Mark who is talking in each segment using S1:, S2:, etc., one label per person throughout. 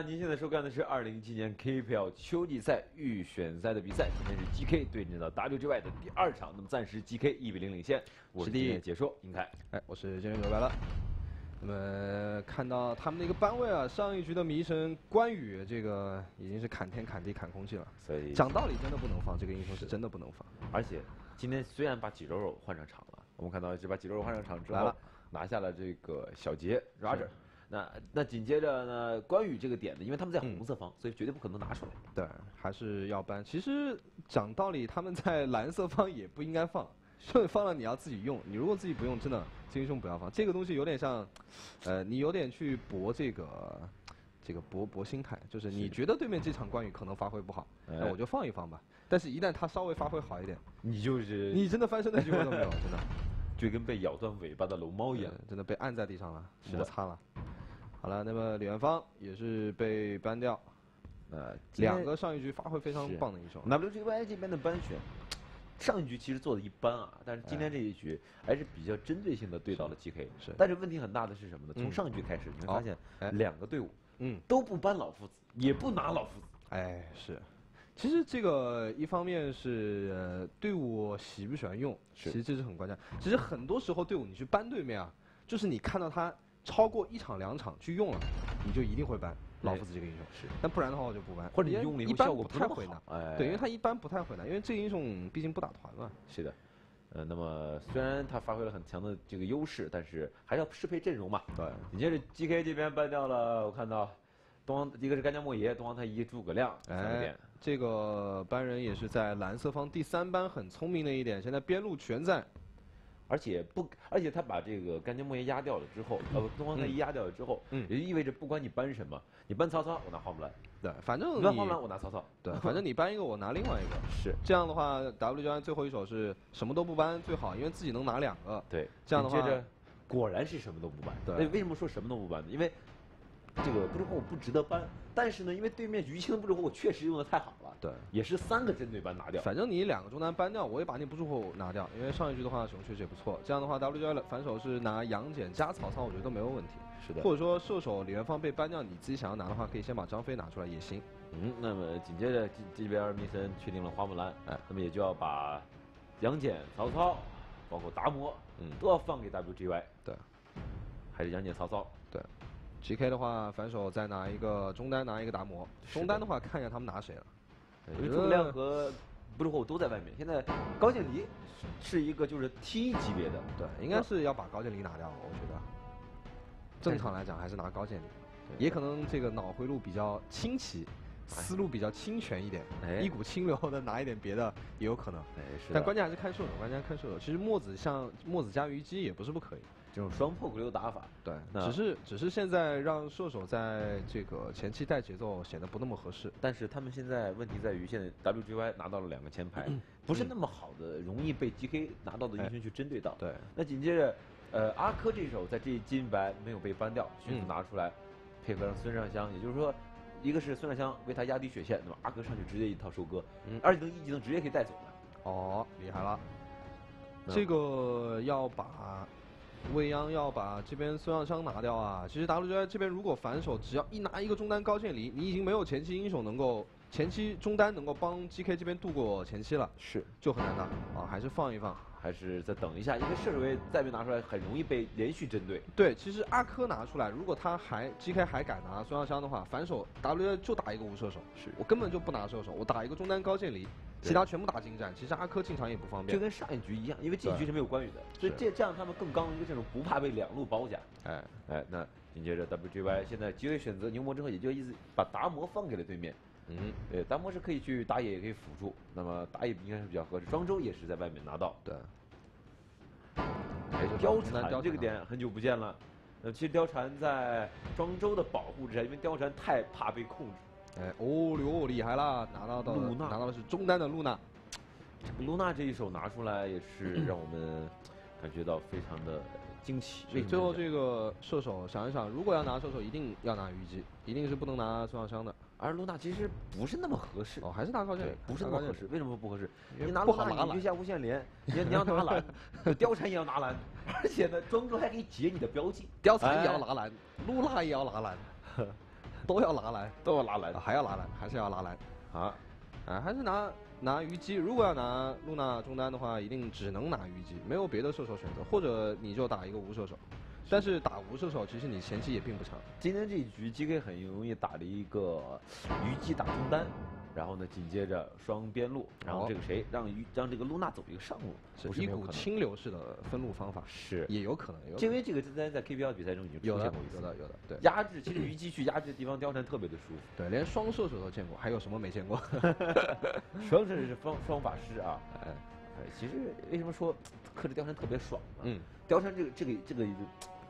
S1: 那您现在收看的是二零一七年 KPL 秋季赛预选赛的比赛，今天是 GK 对阵到 WGY 的第二场，那么暂时 GK 一比零领先。我是第一解说英凯，
S2: 哎，我是健身哥白了。那么看到他们的一个班位啊，上一局的迷神关羽，这个已经是砍天砍地砍空气了。
S1: 所以
S2: 讲道理真的不能放，这个英雄是真的不能放。
S1: 而且今天虽然把几肉肉换上场了，我们看到是把几肉肉换上场之后拿下了这个小杰 Roger。那那紧接着呢，关羽这个点呢，因为他们在红色方，所以绝对不可能拿出来。
S2: 对，还是要搬。其实讲道理，他们在 蓝色方也不应该放，顺放了你要自己用。你如果自己不用，真的金兄不要放。这个东西有点像，呃，你有点去搏这个。这个搏搏心态，就是你觉得对面这场关羽可能发挥不好，那我就放一放吧。但是，一旦他稍微发挥好一点，
S1: 你就是
S2: 你真的翻身的机会都没有，真的，
S1: 就跟被咬断尾巴的龙猫一样，
S2: 真的被按在地上了，摩擦了。好了，那么李元芳也是被搬掉，呃，两个上一局发挥非常棒的英雄。
S1: WGY 这边的班选，上一局其实做的一般啊，但是今天这一局还是比较针对性的对到了 GK。
S2: 是，
S1: 但是问题很大的是什么呢？从上一局开始，你会发现两个队伍。嗯，都不搬老夫子，也不拿老夫子。
S2: 哎，是，其实这个一方面是队伍喜不喜欢用，其实这是很关键。其实很多时候队伍你去搬对面啊，就是你看到他超过一场两场去用了，你就一定会搬老夫子这个英雄。
S1: 是，
S2: 但不然的话我就不搬。
S1: 或者你用了
S2: 一般
S1: 不
S2: 太会拿。哎，对，因为他一般不太会拿，因为这个英雄毕竟不打团嘛。
S1: 是的。呃，那么虽然他发挥了很强的这个优势，但是还是要适配阵容嘛。
S2: 对。
S1: 紧接着 GK 这边搬掉了，我看到东王一个是干将莫邪，东王太一，诸葛亮三个点。
S2: 这个班人也是在蓝色方第三班很聪明的一点，现在边路全在。
S1: 而且不，而且他把这个干将莫邪压掉了之后，呃，东方太一压掉了之后，嗯，也就意味着不管你搬什么，你搬曹操，我拿花木兰，
S2: 对，反正
S1: 你搬花木兰，我拿曹操，
S2: 对，反正你搬一个，我拿另外一个，
S1: 是
S2: 这样的话，W 教练最后一手是什么都不搬最好，因为自己能拿两个，
S1: 对，
S2: 这样的话，
S1: 接着果然是什么都不搬，
S2: 对，
S1: 为什么说什么都不搬呢？因为。这个不知火不值得搬，但是呢，因为对面于青的不知火舞确实用的太好了，
S2: 对，
S1: 也是三个针对班拿掉。
S2: 反正你两个中单搬掉，我也把你不知火拿掉，因为上一局的话熊确实也不错。这样的话，W 教反手是拿杨戬加曹操，我觉得都没有问题。
S1: 是的，
S2: 或者说射手李元芳被搬掉，你自己想要拿的话，可以先把张飞拿出来也行。
S1: 嗯，那么紧接着这这边密森确定了花木兰，哎，那么也就要把杨戬、曹操，包括达摩，嗯，都要放给 WGY。
S2: 对，
S1: 还是杨戬、曹操。
S2: 对。G.K 的话，反手再拿一个中单，拿一个达摩。中单的话，看一下他们拿谁了。
S1: 因为诸葛亮和不知火都在外面。现在高渐离是一个就是 T 级别的，
S2: 对，应该是要把高渐离拿掉。我觉得，正常来讲还是拿高渐离，也可能这个脑回路比较清奇，思路比较清泉一点，一股清流的拿一点别的也有可能。
S1: 哎，是。
S2: 但关键还是看射手，关键看射手。其实墨子像墨子加虞姬也不是不可以。
S1: 这种双破骨流打法，
S2: 对，只是只是现在让射手在这个前期带节奏显得不那么合适。
S1: 但是他们现在问题在于，现在 WGY 拿到了两个前排，不是那么好的，容易被 GK 拿到的英雄去针对到。
S2: 对，
S1: 那紧接着，呃，阿珂这手在这一金白没有被搬掉，迅速拿出来，配合上孙尚香，也就是说，一个是孙尚香为他压低血线，那么阿珂上去直接一套收割，二技能一技能直接可以带走的。
S2: 哦，厉害了，这个要把。未央要把这边孙尚香拿掉啊！其实 WGY 这边如果反手，只要一拿一个中单高渐离，你已经没有前期英雄能够前期中单能够帮 GK 这边度过前期了，
S1: 是
S2: 就很难打啊！还是放一放，
S1: 还是再等一下，因为射手位再被拿出来，很容易被连续针对。
S2: 对，其实阿珂拿出来，如果他还 GK 还敢拿孙尚香的话，反手 WGY 就打一个无射手，
S1: 是
S2: 我根本就不拿射手，我打一个中单高渐离。其他全部打近战，其实阿珂进场也不方便，
S1: 就跟上一局一样，因为这一局是没有关羽的，所以这这样他们更刚一个阵容，不怕被两路包夹。哎哎，那紧接着 WGY 现在机会选择牛魔之后，也就意思把达摩放给了对面。嗯，对，达摩是可以去打野，也可以辅助。那么打野应该是比较合适。庄周也是在外面拿到。
S2: 对。
S1: 哎，貂蝉这个点很久不见了。呃，其实貂蝉在庄周的保护之下，因为貂蝉太怕被控制。
S2: 哎，哦哟，厉害了，拿到的拿到的是中单的露娜。
S1: 露娜这一手拿出来也是 让我们感觉到非常的惊奇。
S2: 所以最后这个射手想一想，如果要拿射手，一定要拿虞姬，一定是不能拿孙尚香的。
S1: 而露娜其实不是那么合适
S2: 哦，还是拿高剑，
S1: 不是那么合适。为什么不合适？
S2: 你
S1: 拿露娜，你就下无限连，你你要拿蓝，貂蝉也要拿蓝，而且呢，庄周还可以解你的标记。
S2: 貂蝉也要拿蓝，露娜也要拿蓝。都要拿蓝，
S1: 都要拿蓝，
S2: 还要拿蓝，还是要拿蓝啊？啊，还是拿拿虞姬。如果要拿露娜中单的话，一定只能拿虞姬，没有别的射手选择，或者你就打一个无射手。但是打无射手，其实你前期也并不强。
S1: 今天这一局，G K 很容易打了一个虞姬打中单。然后呢，紧接着双边路，然后这个谁让于让这个露娜走一个上路，
S2: 是一股清流式的分路方法，
S1: 是
S2: 也有可能。
S1: 因为这个之前在 K P L 比赛中已经出现过
S2: 有的有的对
S1: 压制，其实虞姬去压制的地方貂蝉特别的舒服，
S2: 对，连双射手都见过，还有什么没见过？
S1: 双射手是双双法师啊，哎哎，其实为什么说克制貂蝉特别爽呢？嗯，貂蝉这个这个这个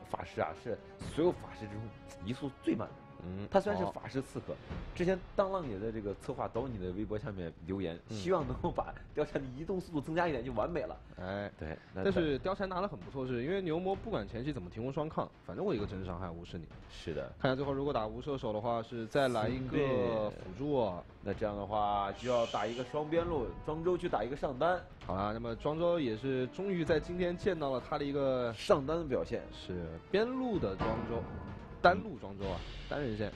S1: 法师啊，是所有法师之中移速最慢的。嗯，他虽然是法师刺客，之前当浪也在这个策划导你的微博下面留言，希望能够把貂蝉的移动速度增加一点就完美了。哎，对，
S2: 但是貂蝉拿的很不错，是因为牛魔不管前期怎么提供双抗，反正我一个真实伤害无视你。
S1: 是的，
S2: 看下最后如果打无射手的话，是再来一个辅助，
S1: 那这样的话就要打一个双边路，庄周去打一个上单。
S2: 好了，那么庄周也是终于在今天见到了他的一个
S1: 上单的表现，
S2: 是边路的庄周。单路庄周啊，单人线，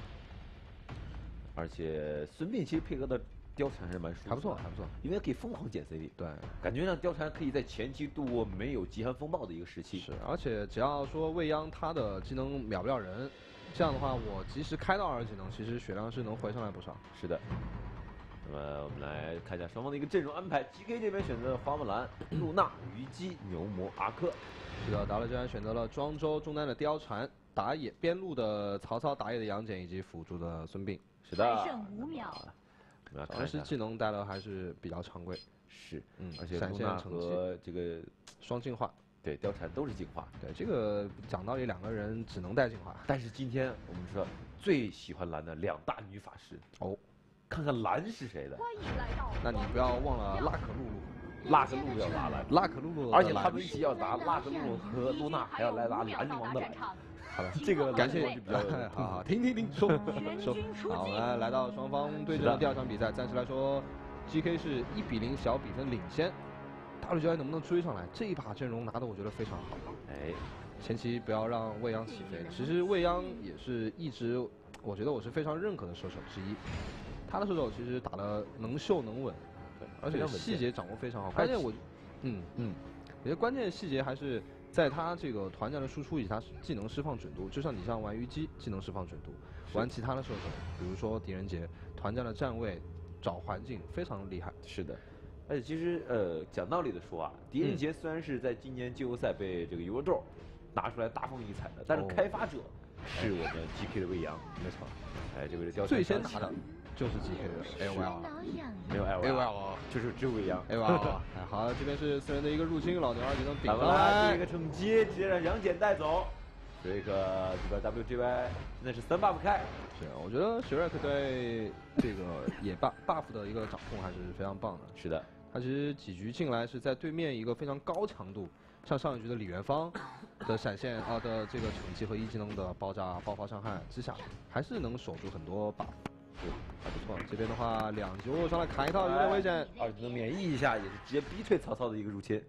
S1: 而且孙膑其实配合的貂蝉还是蛮舒服，
S2: 还不错，还不错，
S1: 因为可以疯狂减 CD，
S2: 对，
S1: 感觉让貂蝉可以在前期度过没有极寒风暴的一个时期。
S2: 是，而且只要说未央他的技能秒不了人，这样的话我及时开到二技能，其实血量是能回上来不少。
S1: 是的。那么我们来看一下双方的一个阵容安排，GK 这边选择了花木兰、露娜、虞姬、牛魔、阿珂。
S2: 是的，达勒这边选择了庄周中单的貂蝉。打野边路的曹操，打野的杨戬以及辅助的孙膑。
S1: 是的。
S3: 还剩五秒。
S2: 同时技能带的还是比较常规。
S1: 是。嗯。而且露娜和这个
S2: 双进化，
S1: 对貂蝉都是进化。
S2: 对这个讲道理，两个人只能带进化。
S1: 但是今天我们说最喜欢蓝的两大女法师哦，看看蓝是谁的。
S3: 欢迎来到。
S2: 那你不要忘了拉可露露，
S1: 拉克露露要拿蓝，
S2: 拉克露露，
S1: 而且他们一起要拿拉克露露和露娜，还要来拿蓝王的蓝。
S2: 好了，这个感谢比较 好好停停停，说说好，我们来到双方对阵的第二场比赛，暂时来说，G K 是一比零小比分领先，WGI 能不能追上来？这一把阵容拿的我觉得非常好。哎，前期不要让未央起飞。其实未央也是一直，我觉得我是非常认可的射手之一。他的射手其实打的能秀能稳，对，而且细节掌握非常好。关键我，嗯嗯，我觉得关键细节还是。在他这个团战的输出以及他技能释放准度，就像你像玩虞姬，技能释放准度，玩其他的射手，比如说狄仁杰，团战的站位、找环境非常厉害。
S1: 是的，而且其实呃讲道理的说啊，狄仁杰虽然是在今年季后赛被这个尤豆拿出来大放异彩的，但是开发者是我们 GK 的未央，
S2: 没错，
S1: 哎，这个是貂蝉
S2: 最先拿的。就是 G K 的 A L，
S1: 没有
S2: A L，
S1: 就是植物一样
S2: A L。哎，好，这边是四人的一个入侵，老牛二技能顶上
S1: 来，一个冲击，直接让杨戬带走。这个这个 W G Y 现在是三 buff 开。
S2: 是，我觉得雪瑞克对这个野 buff buff 的一个掌控还是非常棒的。
S1: 是的，
S2: 他其实几局进来是在对面一个非常高强度，像上一局的李元芳的闪现啊的这个惩击和一技能的爆炸爆发伤害之下，还是能守住很多 buff。还不错，这边的话两级上来砍一套有点危险，
S1: 二技能免疫一下也是直接逼退曹操的一个入侵，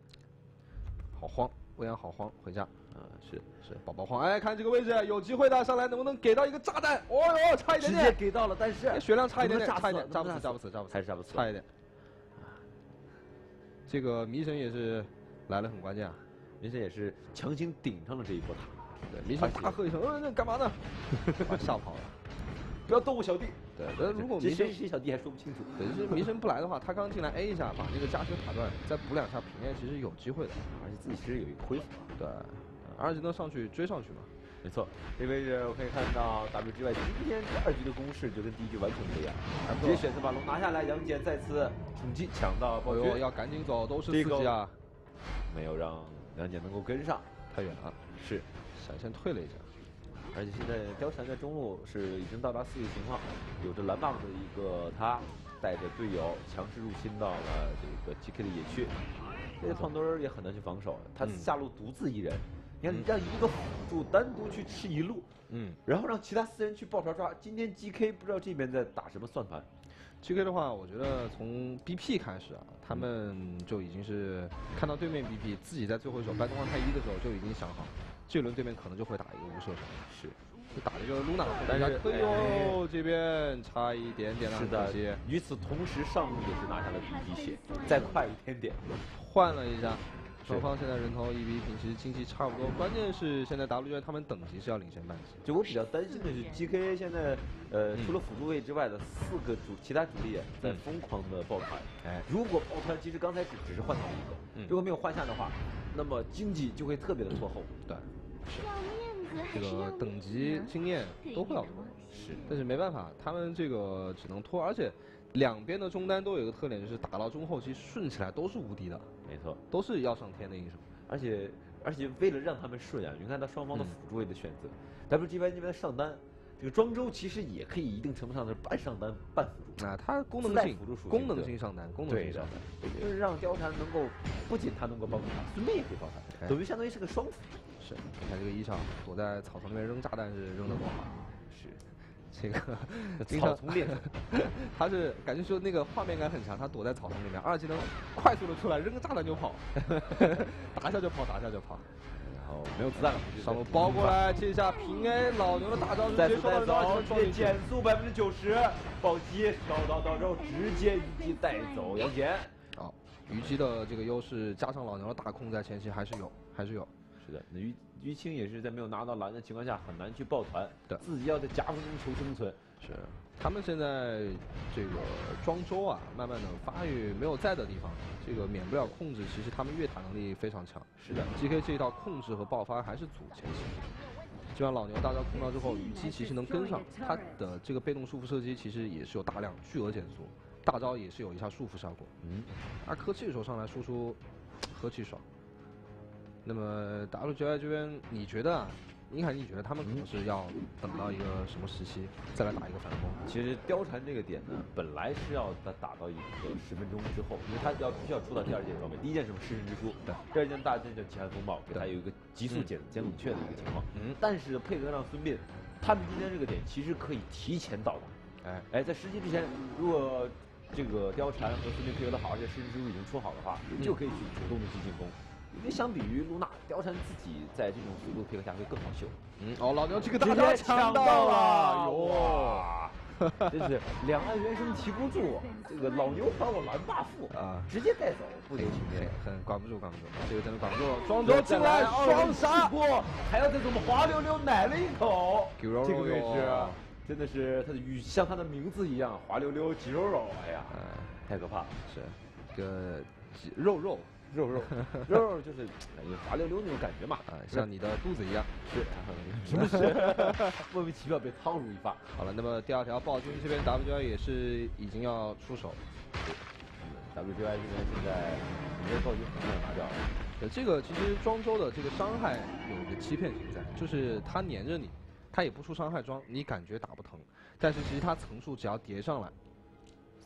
S2: 好慌，未央好慌，回家，嗯是是宝宝慌，哎看这个位置有机会的上来能不能给到一个炸弹？哦哟差一点点，
S1: 直接给到了，但是
S2: 血量差一点点，差一点，炸不死炸不死炸不死，
S1: 还是炸不死，
S2: 差一点。这个迷神也是来了很关键啊，
S1: 迷神也是强行顶上了这一波塔，
S2: 对迷神大喝一声，嗯那干嘛呢？把吓跑了。
S1: 不要动我小弟。
S2: 对，那如果
S1: 迷神谁小弟还说不清楚。
S2: 对，就是迷神不来的话，他刚进来 A 一下，把那个加血卡断，再补两下平 A，其实有机会的。
S1: 而且自己其实有一个恢复。
S2: 对，二技能上去追上去嘛。
S1: 没错，这位置我可以看到 WGY，今天第二局的攻势就跟第一局完全不一样。直接选择把龙拿下来，杨戬再次冲击抢到暴君，
S2: 要赶紧走，都是四级啊。
S1: 没有让杨戬能够跟上，
S2: 太远了。
S1: 是，
S2: 闪现退了一下。
S1: 而且现在貂蝉在中路是已经到达四级情况，有着蓝 buff 的一个他，带着队友强势入侵到了这个 GK 的野区，这个胖墩儿也很难去防守，他下路独自一人，你看让一个辅助单独去吃一路，嗯，然后让其他四人去抱团抓，今天 GK 不知道这边在打什么算盘
S2: ，GK 的话，我觉得从 BP 开始啊，他们就已经是看到对面 BP，自己在最后一手搬东方太一的时候就已经想好。这轮对面可能就会打一个无射手，
S1: 是，就
S2: 打了一个露娜，但是哎呦，这边差一点点了，
S1: 是的。与此同时，上路也是拿下了第一滴血，再快一点点，
S2: 换了一下。双方现在人头一比一平，其实经济差不多。关键是现在 WJ 他们等级是要领先半级。
S1: 就我比较担心的是，GK 现在呃除了辅助位之外的四个主其他主力在疯狂的抱团。哎，如果抱团，其实刚才只只是换到了一个，如果没有换下的话，那么经济就会特别的拖后。
S2: 对，是。这个等级经验都会要拖，是。但是没办法，他们这个只能拖，而且两边的中单都有一个特点，就是打到中后期顺起来都是无敌的。
S1: 没错，
S2: 都是要上天的英雄，
S1: 而且而且为了让他们顺啊，你看他双方的辅助位的选择，WGY 那边的上单，这个庄周其实也可以一定程度上是半上单半辅助。
S2: 啊，它功能性功能性上单，功能性上单，
S1: 就是让貂蝉能够不仅他能够帮助他，孙膑也可以帮他，等于相当于是个双辅。
S2: 是，你看这个衣裳躲在草丛里面扔炸弹是扔的多好。这个
S1: 草丛里，
S2: 他是感觉说那个画面感很强，他躲在草丛里面，二技能快速的出来扔个炸弹就跑，打一下就跑，打一下就跑，
S1: 然后没有子弹了，
S2: 上路包过来，接一下平 A，老牛的大招直接收到了，
S1: 直接减速百分之九十，暴击刀刀刀之后直接虞姬带走杨戬，
S2: 好，虞姬的这个优势加上老牛的大控在前期还是有，还是有。
S1: 是的，那于于青也是在没有拿到蓝的情况下很难去抱团，对，自己要在夹缝中求生存。
S2: 是，他们现在这个庄周啊，慢慢的发育没有在的地方，这个免不了控制。其实他们越塔能力非常强。
S1: 是的
S2: ，GK 这一套控制和爆发还是组前期。就像老牛大招控到之后，虞姬其实能跟上，他的这个被动束缚射击其实也是有大量巨额减速，大招也是有一下束缚效果。嗯，而科时候上来输出，何其爽。那么 WGI 这边，你觉得啊？英海，你觉得他们可能是要等到一个什么时期再来打一个反攻？
S1: 其实貂蝉这个点呢，本来是要打打到一个十分钟之后，因为他要必须要出到第二件装备。第一件是弑神之书，对，第二件大件叫极寒风暴，给他有一个急速减减冷却的一个情况。嗯。但是配合上孙膑，他们今天这个点其实可以提前到达。哎哎，在时机之前，如果这个貂蝉和孙膑配合的好，而且弑神之书已经出好的话，就可以去主动的去进攻。因为相比于露娜，貂蝉自己在这种速度配合下会更好秀。
S2: 嗯，哦，老牛这个大招抢到了，哇，
S1: 真是两岸猿声啼不住，这个老牛还我蓝 buff 啊，直接带走，不留情面，
S2: 很管不住，管不住，这个真的管不住。庄周进来双杀，
S1: 还要再怎么滑溜溜奶了一口，这个位置真的是他的语像他的名字一样滑溜溜肌肉肉，哎呀，太可怕了，
S2: 是，个肉肉。
S1: 肉肉肉肉就是滑溜溜那种感觉嘛，
S2: 啊，像你的肚子一样，
S1: 是，什么是莫名其妙被烫入一发。
S2: 好了，那么第二条暴君这边 WGI 也是已经要出手
S1: ，WGI 这边现在你这暴君很快拿掉了。
S2: 呃，这个其实庄周的这个伤害有一个欺骗性在，就是他黏着你，他也不出伤害装，你感觉打不疼，但是其实他层数只要叠上来。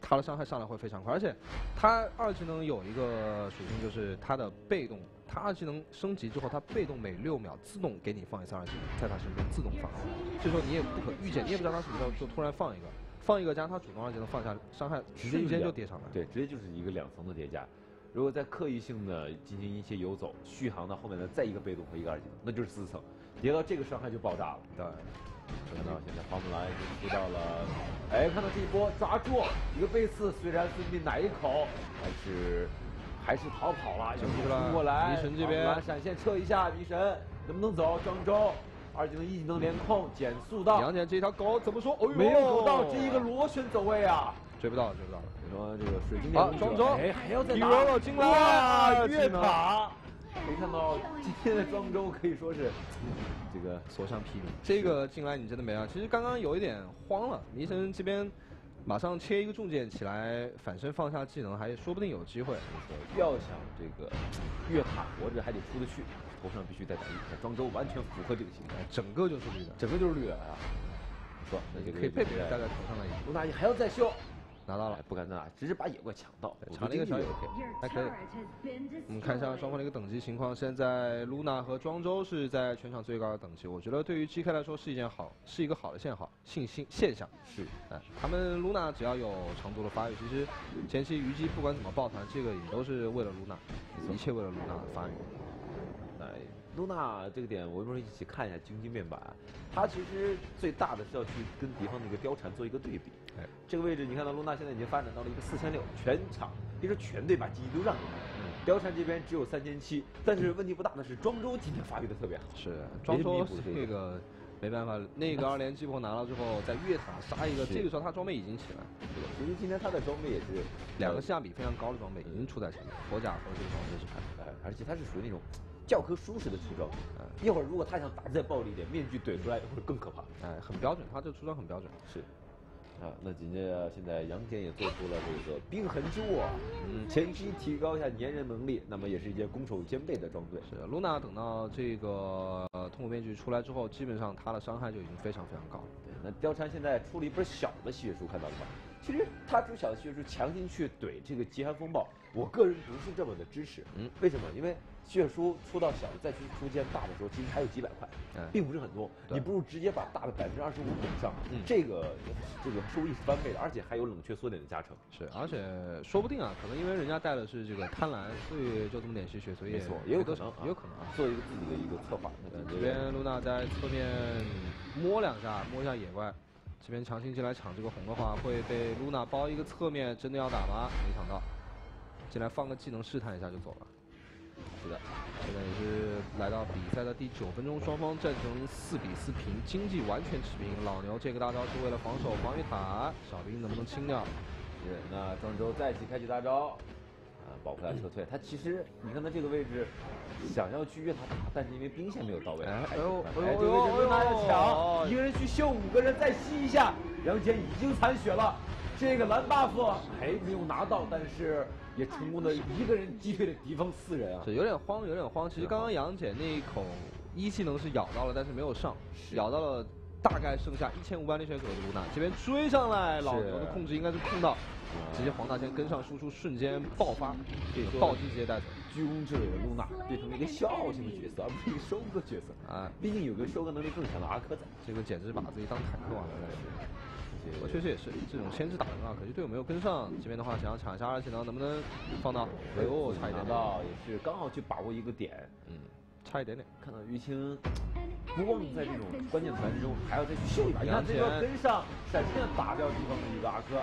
S2: 他的伤害上来会非常快，而且他二技能有一个属性，就是他的被动，他二技能升级之后，他被动每六秒自动给你放一次二技能，在他身边自动放，这时候你也不可预见，你也不知道他什么时候就突然放一个，放一个加上他主动二技能放下，伤害瞬间就叠上来，
S1: 对，直接就是一个两层的叠加。如果再刻意性的进行一些游走续航到后面的再一个被动和一个二技能，那就是四层，叠到这个伤害就爆炸了。
S2: 对。
S1: 看到现在花木兰已经出到了，哎，看到这一波砸住一个背刺，虽然孙膑奶一口，但是还是逃跑了，又冲过来。
S2: 迷神这边
S1: 闪现撤一下，迷神能不能走？庄周二技能一技能连控减速到。
S2: 杨戬这条狗怎么说？哦
S1: 没有狗到，这一个螺旋走位啊，
S2: 追不到，追不到了。
S1: 你说这个水晶
S2: 庄周，
S1: 哎，还要再打。
S2: 肉肉进来，
S1: 越塔。可以看到今天的庄周可以说是这个
S2: 所向披靡。这个进来你真的没啊？其实刚刚有一点慌了，迷神这边马上切一个重剑起来反身放下技能，还说不定有机会。
S1: 要想这个越塔活着还得出得去，头上必须带绿。庄周完全符合这个形态，
S2: 整个就是绿的，
S1: 整个就是绿的啊！不错，那就
S2: 可以配戴在头上了。
S1: 卢大爷还要再修。
S2: 拿到了，
S1: 不敢拿，只是把野怪抢到，
S2: 抢了一个小野，还可以。我们看一下双方的一个等级情况，现在露娜和庄周是在全场最高的等级，我觉得对于 GK 来说是一件好，是一个好的现好信心现象。
S1: 是，
S2: 哎，他们露娜只要有长度的发育，其实前期虞姬不管怎么抱团，这个也都是为了露娜，一切为了露娜的发育。
S1: 来，露娜这个点，我们一起看一下经济面板。它其实最大的是要去跟敌方那个貂蝉做一个对比。哎，这个位置你看到露娜现在已经发展到了一个四千六，全场别说全队把基地都让给他。嗯。貂蝉这边只有三千七，但是问题不大的是庄周今天发育的特别好。
S2: 是，庄周这个没办法，那个二连击破拿了之后，在越塔杀一个，这个时候他装备已经起来。
S1: 对的，其实今天他的装备也是
S2: 两个性价比非常高的装备，已经出在前面，火甲和这个装备是排。
S1: 哎，而且他是属于那种。教科书式的出招，一会儿如果他想打再暴力一点，面具怼出来会更可怕。
S2: 哎，很标准，他这出装很标准。
S1: 是，啊，那紧接着现在杨戬也做出了这个冰痕之握，嗯，前期提高一下粘人能力，那么也是一件攻守兼备的装备。
S2: 是，露娜等到这个痛苦面具出来之后，基本上他的伤害就已经非常非常高了。
S1: 对，那貂蝉现在出了一本小的吸血书，看到了吗？其实他出小的吸血书强行去怼这个极寒风暴，我个人不是这么的支持。嗯，为什么？因为。血书出到小的再去出件大的时候，其实还有几百块，并不是很多。你不如直接把大的百分之二十五顶上，这个这个收益是翻倍的，而且还有冷却缩点的加成。
S2: 是，而且说不定啊，可能因为人家带的是这个贪婪，所以就这么点吸血，所以
S1: 没错，也有可能，
S2: 也有可能啊，
S1: 做一个自己的一个策划。
S2: 这边露娜在侧面摸两下，摸一下野怪，这边强行进来抢这个红的话，会被露娜包一个侧面，真的要打吗？没想到，进来放个技能试探一下就走了。是的，现在也是来到比赛的第九分钟，双方战成四比四平，经济完全持平。老牛这个大招是为了防守防御塔，小兵能不能清掉？
S1: 是，那庄周再次开启大招，啊，保护他撤退。他其实你看他这个位置，想要去越塔打，但是因为兵线没有到位。哎呦，哎呦，这个位置露娜要抢，一个人去秀五个人，再吸一下，杨戬已经残血了。这个蓝 buff 还没有拿到，但是。也成功的一个人击退了敌方四人啊！
S2: 是有点慌，有点慌。其实刚刚杨戬那一口一技能是咬到了，但是没有上，咬到了大概剩下一千五百滴血左右的露娜。这边追上来，老牛的控制应该是控到，直接黄大仙跟上输出，瞬间爆发，这个暴击直接带走。
S1: 居功至伟的露娜变成了一个消耗型的角色，而不是一个收割角色啊！毕竟有个收割能力更强的阿珂在，
S2: 这个简直把自己当坦克玩了。我确实也是这种先制打人啊，可惜队友没有跟上。这边的话想要抢一下二技能，能不能放到？
S1: 哎呦，差一点到，也是刚好去把握一个点。嗯，
S2: 差一点点。
S1: 看到淤青，不光在这种关键团之中还要再去秀一把。你看这个跟上，闪现打掉敌方的一个阿珂，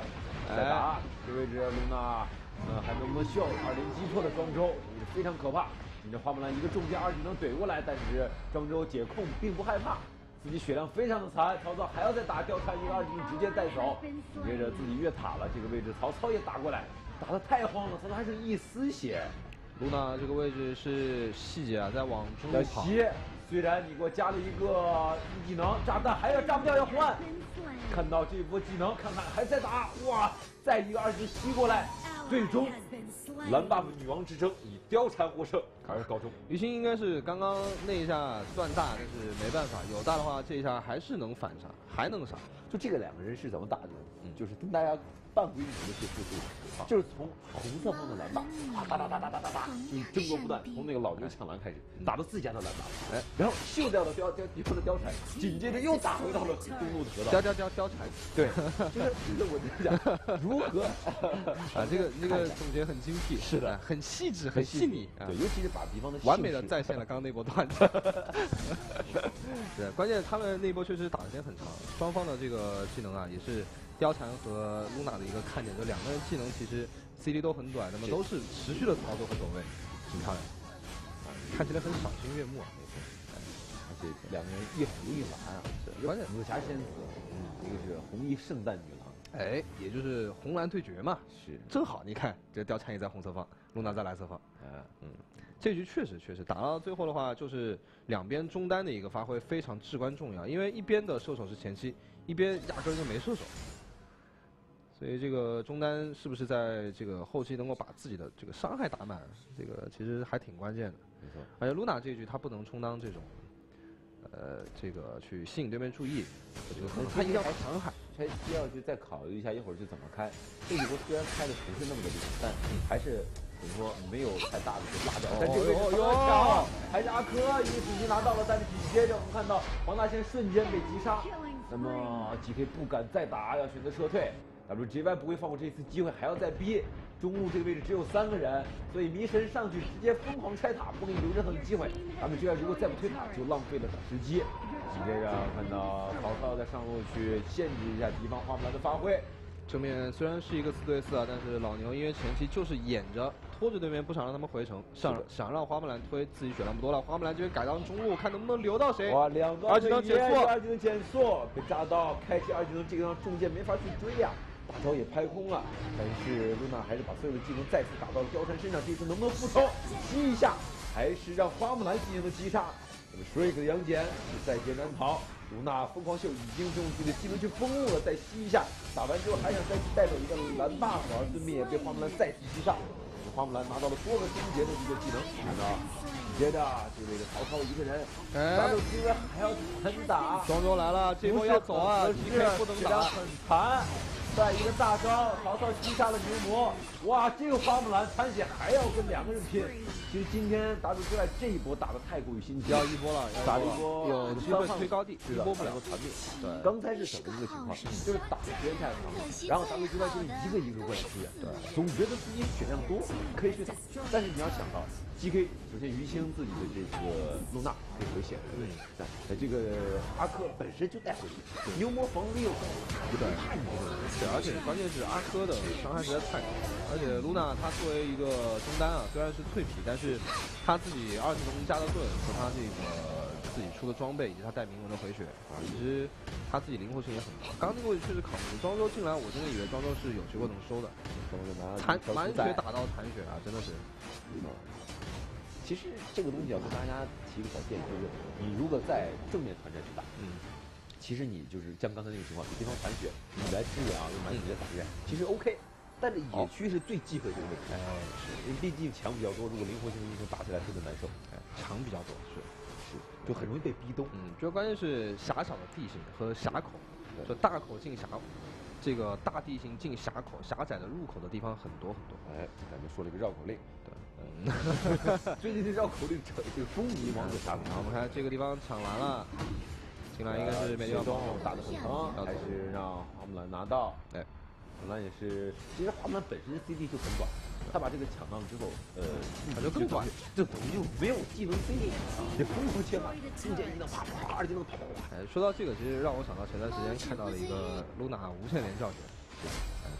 S1: 再打。这位置露娜，呃，还能不能秀？二连击破了庄周也是，非常可怕。你这花木兰一个重剑二技能怼过来，但是庄周解控并不害怕。自己血量非常的残，曹操还要再打貂蝉一个二技能直接带走，紧接着自己越塔了，这个位置曹操也打过来，打的太慌了，曹操还剩一丝血。
S2: 露娜这个位置是细节啊，在往中跑。
S1: 虽然你给我加了一个一技能炸弹，还要炸不掉要换。看到这波技能，看看还在打，哇，再一个二技吸过来，最终蓝 buff 女王之争以貂蝉获胜而告终。
S2: 于心应该是刚刚那一下算大，但是没办法，有大的话这一下还是能反杀，还能杀。
S1: 就这个两个人是怎么打的？嗯，就是跟大家。半回合的去复出，就是从红色方的蓝大，哒哒哒哒哒哒哒，就是争夺不断，从那个老牛抢蓝开始，打到自家的蓝大，哎，然后秀掉了貂貂敌方的貂蝉，紧接着又打回到了中路的河道。
S2: 貂貂貂貂蝉，
S1: 对，就是就是我就讲如何？
S2: 啊，这个这个总结很精辟，
S1: 是的，
S2: 很细致，很细腻，
S1: 对，尤其是把敌方的
S2: 完美的再现了 刚刚那波段子。对，关键他们那波确实打的时间很长，双方的这个呃技能啊也是。貂蝉和露娜的一个看点，就两个人技能其实 CD 都很短，那么都是持续的操作和走位，挺漂亮，看起来很赏心悦目啊，
S1: 而且两个人一红一蓝啊，
S2: 关键
S1: 紫霞仙子，嗯，一个是红衣圣诞女郎，
S2: 哎，也就是红蓝对决嘛，
S1: 是，
S2: 正好你看这貂蝉也在红色方，露娜在蓝色方，啊，嗯，这局确实确实打到最后的话，就是两边中单的一个发挥非常至关重要，因为一边的射手是前期，一边压根就没射手。所以这个中单是不是在这个后期能够把自己的这个伤害打满？这个其实还挺关键的。
S1: 没错。
S2: 而且露娜这一局她不能充当这种，呃，这个去吸引对面注意。这个
S1: 他一定要开强海，他需要去再考虑一下一会儿去怎么开。这一波虽然开的不是那么的厉害，但还是怎么说没有太大的去拉掉。但这个位置还是阿珂一个紧急拿到了，但是紧接着我们看到黄大仙瞬间被击杀。那么 GK 不敢再打，要选择撤退。WJY 不会放过这次机会，还要再逼。中路这个位置只有三个人，所以迷神上去直接疯狂拆塔，不给你留任何的机会。他们觉得如果再不推塔，就浪费了时机。紧接着看到曹操在上路去限制一下敌方花木兰的发挥。
S2: 正面虽然是一个四对四啊，但是老牛因为前期就是掩着拖着对面，不想让他们回城，想想让花木兰推，自己血量不多了。花木兰这边改当中路，看能不能留到谁。
S1: 哇，两个二技能减速，二技能减速被炸到，开启二技能这个让重剑没法去追呀。大招也拍空了，但是露娜还是把所有的技能再次打到了貂蝉身上，这次能不能复仇？吸一下，还是让花木兰进行了击杀。那么 Shrek 的杨戬是在劫难逃。露娜疯狂秀已经用自己的技能去封路了，再吸一下，打完之后还想再去带走一个蓝 buff，而对面也被花木兰再次击杀。花木兰拿到了多个终结的一个技能，看到，接着这位的曹操一个人，咱们居然还要狠打，
S2: 庄周来了，这波要走啊，
S1: 一个不能打，很残。再一个大招，曹操击杀了牛魔。哇，这个花木兰残血还要跟两个人拼。其实今天 W 出来这一波打的太过于心急，
S2: 要一波了，
S1: 打了一波
S2: 有机会推高地，
S1: 一波不了残命。对，刚才是什么一个情况？就是打的时间太长，然后 W 出来就是一个一个过来支援，对，总觉得自己血量多，可以去打。但是你要想到。G.K. 首先于青自己的这个露娜可以回血，对，那这个阿珂本身就带回血，牛魔防御力又高，
S2: 对，太牛了。对，而且关键是阿珂的伤害实在太高，而且露娜她作为一个中单啊，虽然是脆皮，但是她自己二技能加的盾和她这个自己出的装备以及她带铭文的回血啊，其实她自己灵活性也很高。刚刚那个位置确实扛不住，庄周进来我真的以为庄周是有机会能收的，残满血打到残血啊，真的是。
S1: 其实这个东西要跟大家提个小建议，就是你如果在正面团战去打，嗯，其实你就是像刚才那个情况，对方残血，你来支援啊，用满血直接打人，其实 OK。但是野区是最忌讳这个。位置，哎，是，因为毕竟墙比较多，如果灵活性的英雄打起来特别难受，
S2: 哎，墙比较多，是，
S1: 是，就很容易被逼动。
S2: 嗯，主要关键是狭小的地形和峡口，就大口进峡，这个大地形进峡口，狭窄的入口的地方很多很多。
S1: 哎，咱们说了一个绕口令。最近这绕口令成这个风靡王者沙场。
S2: 我们看这个地方抢完了，进来应该是没地方动，
S1: 打的很疼，还是让花木兰拿到。哎，花木兰也是，其实花木兰本身 CD 就很短，他把这个抢到了之后，呃，
S2: 他就更短，
S1: 就等于就没有技能 CD，也疯狂切换，瞬间一刀啪啪啪，二技能啪啪啪。
S2: 哎，说到这个，其实让我想到前段时间看到了一个露娜无限连教学。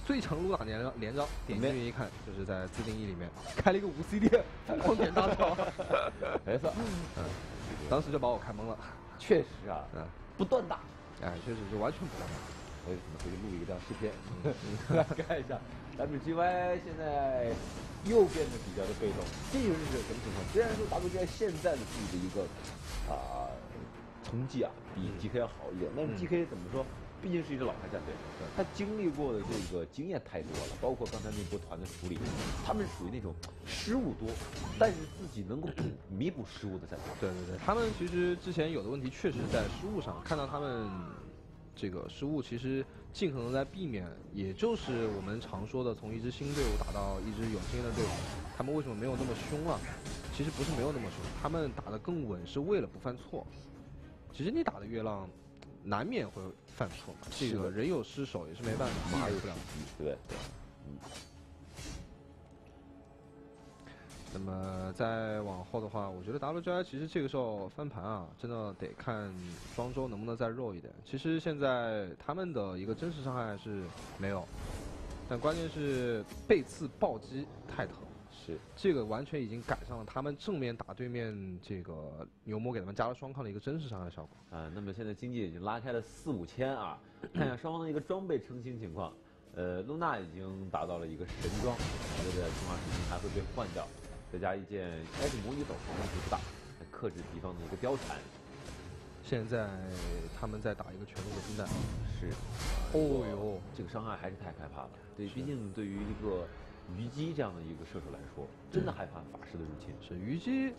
S2: 最长撸打连招，连招点进去一看，就是在自定义里面开了一个无 CD，疯狂点大招，
S1: 没错，
S2: 嗯，当时就把我看懵了。
S1: 确实啊，嗯，不断打，
S2: 哎，确实是完全不断打。
S1: 我也可能回去录一个这样视频，来看一下。WGY 现在又变得比较的被动，这就是什么情况？虽然说 WGY 现在的自己的一个啊成绩啊比 GK 要好一点，但是 GK 怎么说？毕竟是一支老牌战队，他经历过的这个经验太多了，包括刚才那波团的处理，他们属于那种失误多，但是自己能够弥补失误的战队。
S2: 对对对，他们其实之前有的问题确实是在失误上，看到他们这个失误其实尽可能在避免，也就是我们常说的从一支新队伍打到一支有经验的队伍，他们为什么没有那么凶啊？其实不是没有那么凶，他们打得更稳是为了不犯错。其实你打的越浪。难免会犯错嘛，这个人有失手也是没办法，
S1: 马有不了对对。嗯。
S2: 那么再往后的话，我觉得 WGI 其实这个时候翻盘啊，真的得看庄周能不能再弱一点。其实现在他们的一个真实伤害是没有，但关键是背刺暴击太疼。
S1: 是，
S2: 这个完全已经赶上了他们正面打对面这个牛魔给他们加了双抗的一个真实伤害效果
S1: 啊。那么现在经济已经拉开了四五千啊，看一下 双方的一个装备成型情况。呃，露娜已经达到了一个神装，我觉得动画时间还会被换掉，再加一件该是模拟斗，问题不大，克制敌方的一个貂蝉。
S2: 现在他们在打一个全路的分弹，
S1: 是，
S2: 哦哟，
S1: 这个伤害还是太害怕了。对，毕竟对于一个。虞姬这样的一个射手来说，真的害怕法师的入侵。
S2: 是虞姬，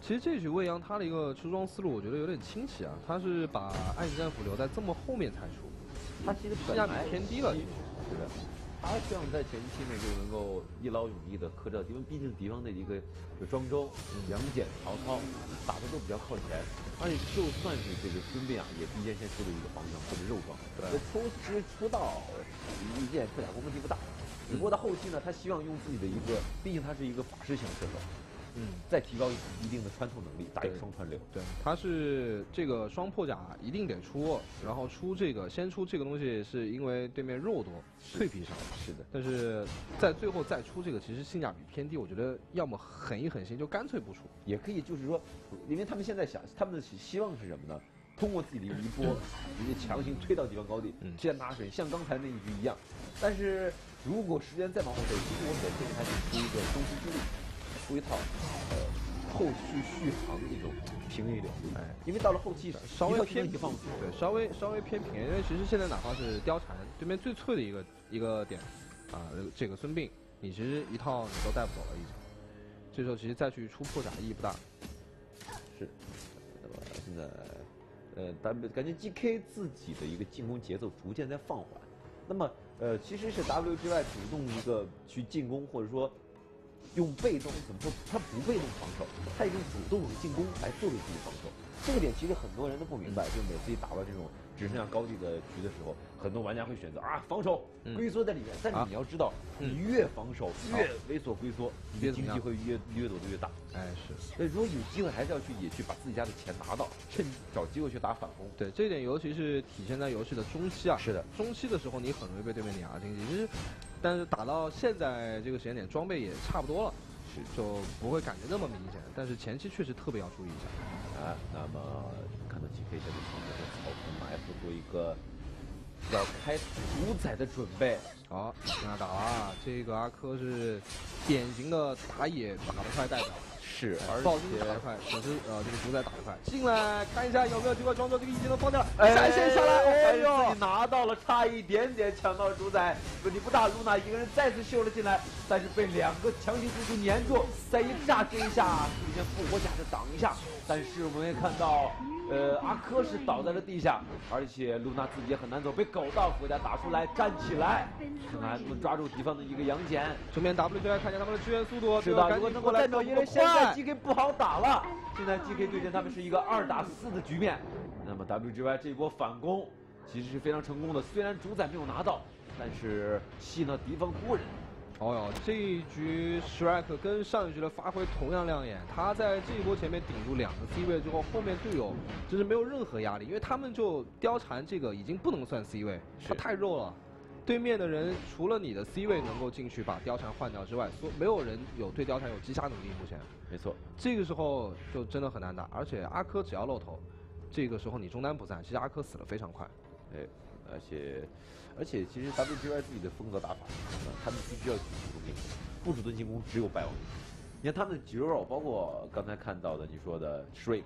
S2: 其实这局未央他的一个出装思路，我觉得有点清奇啊。他是把暗影战斧留在这么后面才出，
S1: 他其实
S2: 性价比偏低了。
S1: 是的，他希望在前期呢就能够一劳永逸的克制，因为毕竟敌方的一个就庄周、杨戬、曹操打的都比较靠前，而且就算是这个孙膑啊，也提前先出的一个防伤或者肉装。对，出其实出到一件克甲攻问题不大。只不过到后期呢，他希望用自己的一个，毕竟他是一个法师型射手。嗯，再提高一定的穿透能力，打一个双穿流。
S2: 对，他是这个双破甲一定得出，然后出这个先出这个东西，是因为对面肉多，脆皮少。
S1: 是的。
S2: 但是在最后再出这个，其实性价比偏低。我觉得要么狠一狠心，就干脆不出。
S1: 也可以，就是说，因为他们现在想，他们的希望是什么呢？通过自己的一波，直接强行推到敌方高地，直接拿水，像刚才那一局一样。但是如果时间再往后推，其实我本身还想出一个中期之力。出一套，呃，后续续航的一种平 A 流，哎，因为到了后期
S2: 稍微偏平，对，稍微稍微偏平，因为其实现在哪怕是貂蝉对面最脆的一个一个点，啊，这个孙膑，你其实一套你都带不走了已经，这时候其实再去出破甲意义不大。
S1: 是，那么现在，呃，但感觉 GK 自己的一个进攻节奏逐渐在放缓，那么，呃，其实是 WGY 主动一个去进攻，或者说。用被动怎么说？他不被动防守，他用主动的进攻来作为自己防守。这个点其实很多人都不明白，就每次一打到这种只剩下高地的局的时候，很多玩家会选择啊防守，龟缩在里面。但是你要知道，你越防守越猥琐龟缩，你的经济会越越走的越大。
S2: 哎，是。
S1: 所以如果有机会，还是要去野区把自己家的钱拿到，趁找机会去打反攻。
S2: 对，这一点尤其是体现在游戏的中期啊。
S1: 是的，
S2: 中期的时候你很容易被对面碾压经济。其实。但是打到现在这个时间点，装备也差不多了，是就不会感觉那么明显。但是前期确实特别要注意一下。
S1: 啊，那么看到 GK 这个场面的草丛埋伏做一个要开主宰的准备。
S2: 好，那打了，这个阿珂是典型的打野打得快代表。
S1: 是，
S2: 暴君打得快，可是呃这个主宰打得快，进来看一下有没有机会装作这个一技能放掉，闪现下来，
S1: 哎呦，自己拿到了，差一点点抢到了主宰，问题不大，露娜一个人再次秀了进来，但是被两个强行输出粘住，在一炸之下，出现复活甲是挡一下，但是我们也看到。呃，阿珂是倒在了地下，而且露娜自己也很难走，被狗道回家打出来，站起来，看看能抓住敌方的一个杨戬。
S2: 正面 W 来看一下他们的支援速度，
S1: 对的，如果能够代表，因为现在 GK 不好打了，现在 GK 对阵他们是一个二打四的局面。那么 WGY 这一波反攻其实是非常成功的，虽然主宰没有拿到，但是吸引了敌方多人。
S2: 哦哟，这一局 Shrek 跟上一局的发挥同样亮眼。他在这一波前面顶住两个 C 位之后，后面队友就是没有任何压力，因为他们就貂蝉这个已经不能算 C 位，他太肉了。对面的人除了你的 C 位能够进去把貂蝉换掉之外，所没有人有对貂蝉有击杀能力。目前，
S1: 没错，
S2: 这个时候就真的很难打。而且阿珂只要露头，这个时候你中单不在，其实阿珂死的非常快。
S1: 哎，而且。而且其实 WGY 自己的风格打法，他们必须要去主动进攻，不主动进攻只有败亡。你看他们的肌肉，包括刚才看到的你说的 Shrek，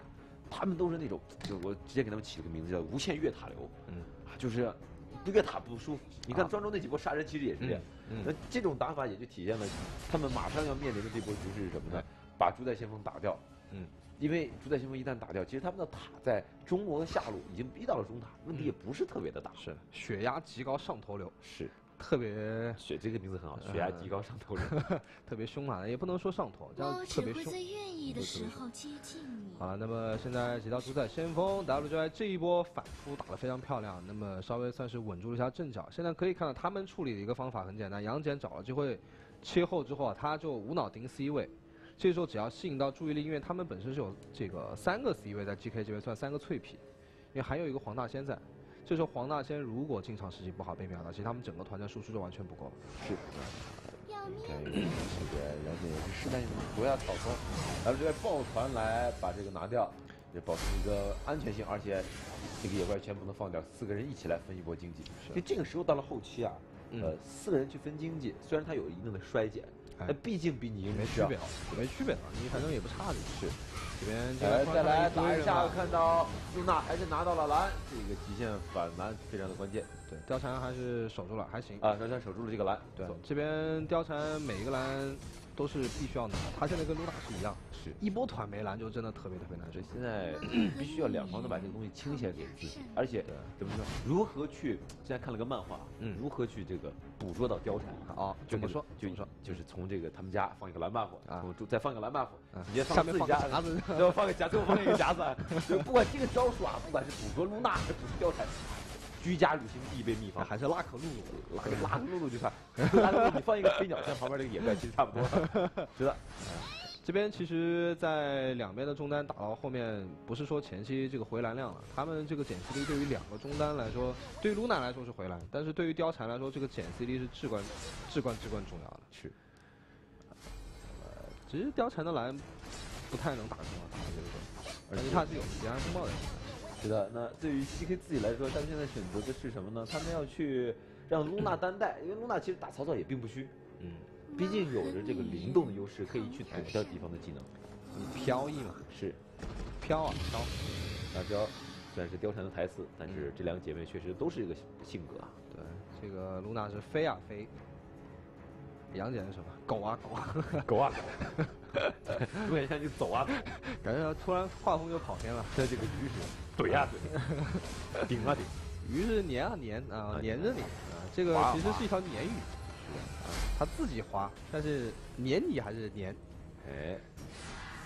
S1: 他们都是那种，就我直接给他们起了个名字叫无限越塔流，嗯，就是越塔不舒服。你看庄周那几波杀人其实也是这样，那这种打法也就体现了他们马上要面临的这波局势是什么呢？把主宰先锋打掉，嗯。因为主宰先锋一旦打掉，其实他们的塔在中国的下路已经逼到了中塔，问题也不是特别的大。
S2: 是血压极高上头流，
S1: 是
S2: 特别
S1: 血这个名字很好，血压极高上头流，
S2: 特别凶啊，也不能说上头，这样特别凶。好了，那么现在几道主宰先锋 WJ 这一波反扑打得非常漂亮，那么稍微算是稳住了一下阵脚。现在可以看到他们处理的一个方法很简单，杨戬找了机会切后之后啊，他就无脑盯 C 位。这时候只要吸引到注意力，因为他们本身是有这个三个 C 位在 GK 这边算三个脆皮，因为还有一个黄大仙在。这时候黄大仙如果进场时机不好被秒到，其实他们整个团战输出就完全不够了。
S1: 是。应该这个杨戬也是试探性的不要草丛，然后这边抱团来把这个拿掉，也保持一个安全性，而且这个野怪全部能放掉，四个人一起来分一波经济。所以这个时候到了后期啊，呃，四个人去分经济，虽然它有一定的衰减。那毕竟比你
S2: 没区别，没区别啊，你反正也不差你。
S1: 是，
S2: 这边
S1: 再来再来打一下，看到露娜还是拿到了蓝，这个极限反蓝非常的关键。
S2: 对，貂蝉还是守住了，还行。
S1: 啊，貂蝉守住了这个蓝。
S2: 对，这边貂蝉每一个蓝。都是必须要拿，他现在跟露娜是一样，
S1: 是
S2: 一波团没蓝就真的特别特别难受。
S1: 现在 必须要两方都把这个东西倾斜给自己，而且怎么说？如何去？现在看了个漫画，嗯，如何去这个捕捉到貂蝉？
S2: 啊，
S1: 就
S2: 你说，
S1: 就
S2: 你说，
S1: 就是从这个他们家放一个蓝 buff，啊，再放一个蓝 buff，直接
S2: 放
S1: 自己家
S2: 夹子，
S1: 放个夹，最后放一个夹子，就不管这个招数啊，不管是捕捉露娜还是捕捉貂蝉，居家旅行必备秘方，
S2: 还是拉克露露，
S1: 拉克拉克露露就算，拉克露露你放一个飞鸟在旁边这个野怪其实差不多，是的。
S2: 这边其实，在两边的中单打到后面，不是说前期这个回蓝量了，他们这个减 CD 对于两个中单来说，对于露娜来说是回蓝，但是对于貂蝉来说，这个减 CD 是至关、至关、至关重要的。
S1: 是。
S2: 呃，其实貂蝉的蓝不太能打中啊，打这个时而且他是有延安风暴的。
S1: 是的，那对于 CK 自己来说，他们现在选择的是什么呢？他们要去让露娜单带，因为露娜其实打曹操也并不虚。嗯。毕竟有着这个灵动的优势，可以去躲掉敌方的技能。
S2: 飘逸嘛，
S1: 是
S2: 飘啊飘。
S1: 大招虽然是貂蝉的台词，但是这两个姐妹确实都是一个性格啊。
S2: 对，这个露娜是飞啊飞，杨戬是什么？狗啊狗啊
S1: 狗啊 狗。有点像你走啊，
S2: 感觉突然画风就跑偏了。
S1: 在这个鱼是怼啊怼，顶啊顶。
S2: 鱼是粘啊粘啊粘着你啊，这个其实是一条鲶鱼。它自己滑，但是粘你还是粘。
S1: 哎，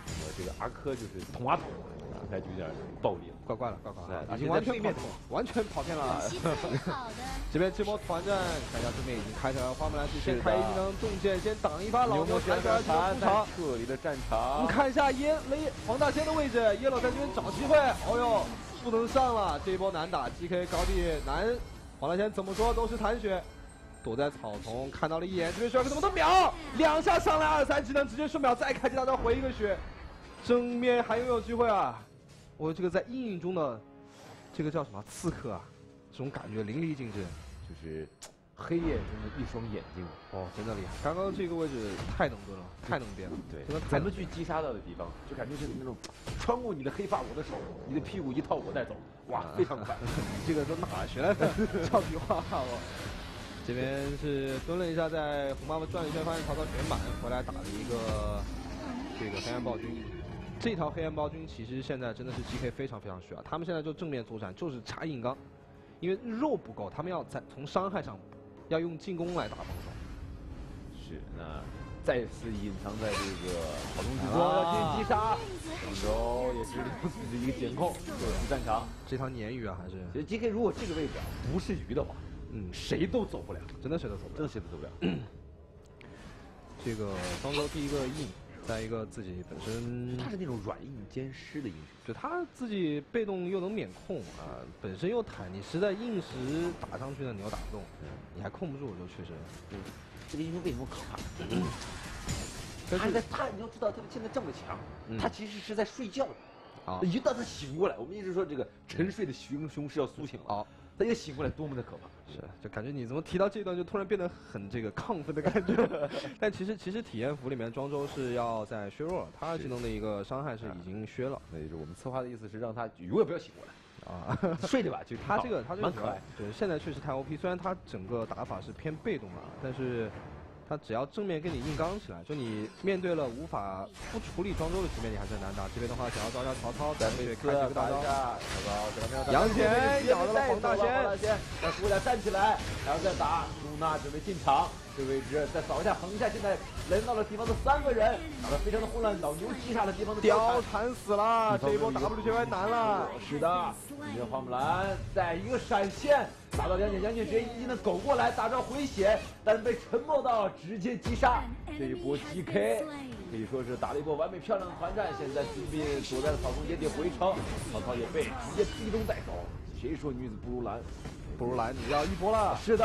S1: 我这个阿珂就是捅啊捅，刚才就有点暴力了，
S2: 怪怪了，怪怪了，已经完全跑完全跑偏了。这边这波团战，大家这边已经开起来了，花木兰先开一技能重剑，先挡一发，老牛开出来出场，
S1: 撤离的战场。
S2: 我们看一下耶雷黄大仙的位置，耶老在这边找机会，哦呦，不能上了，这一波难打，GK 高地难，黄大仙怎么说都是残血。躲在草丛，看到了一眼，这边需要怎么都秒，两下上来二三技能直接瞬秒，再开几大招回一个血，正面还拥有机会啊！我这个在阴影中的这个叫什么刺客啊，这种感觉淋漓尽致，
S1: 就是黑夜中的一双眼睛
S2: 哦，真的厉害！刚刚这个位置太能蹲了，太能变了，
S1: 对，咱们去击杀到的地方，就感觉是那种穿过你的黑发我的手，你的屁股一套我带走，哇，非常快！
S2: 这个都哪学来的俏皮话我。这边是蹲了一下，在红妈妈转了一圈，发现曹操全满，回来打了一个这个黑暗暴君。这条黑暗暴君其实现在真的是 GK 非常非常需要，他们现在就正面作战，就是插硬刚，因为肉不够，他们要在从伤害上要用进攻来打防守。
S1: 是，那再次隐藏在这个草丛之中要进行击杀，广州也是自己一个监控，走出战场。
S2: 这条鲶鱼啊，还是？
S1: 其实 GK 如果这个位置啊不是鱼的话。嗯，谁都走不了，
S2: 真的谁都走不了，
S1: 真的谁都走不了。
S2: 这个庄周第一个硬，再一个自己本身
S1: 他是那种软硬兼施的英雄，
S2: 就他自己被动又能免控啊，本身又坦，你实在硬实打上去呢，你又打不动，你还控不住，就确实，
S1: 这个英雄为什么可怕？他在他，你要知道他现在这么强，他其实是在睡觉。的，啊，一旦他醒过来，我们一直说这个沉睡的英雄是要苏醒了。他一醒过来，多么的可怕！
S2: 是，就感觉你怎么提到这段，就突然变得很这个亢奋的感觉。但其实，其实体验服里面庄周是要在削弱，他技能的一个伤害是已经削了。
S1: 那就是我们策划的意思是让他永远不要醒过来啊，睡着吧。就
S2: 他这个，他这个
S1: 蛮可爱。
S2: 对，现在确实太 OP。虽然他整个打法是偏被动的，但是。他只要正面跟你硬刚起来，就你面对了无法不处理庄周的局面，你还是很难打。这边的话，想要抓下曹操，再去开一个大招。杨戬找到了黄大仙，
S1: 让诸葛亮站起来，然后再打。露娜准备进场，这位置再扫一下横一下，现在轮到了敌方的三个人，打得非常的混乱。老牛击杀了敌方的
S2: 貂蝉死了，这一波 W 就该难了。
S1: 是的，今天花木兰再一个闪现。打到杨戬，杨戬直接一技能狗过来，大招回血，但是被沉默到直接击杀。这一波 GK 可以说是打了一波完美漂亮的团战。现在孙膑躲在了草丛间，得回城，曹操也被直接逼中带走。谁说女子不如蓝？
S2: 不如蓝，你要一波了。
S1: 是的，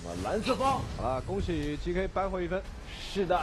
S1: 什么蓝色方？
S2: 好了，恭喜 GK 扳回一分。
S1: 是的。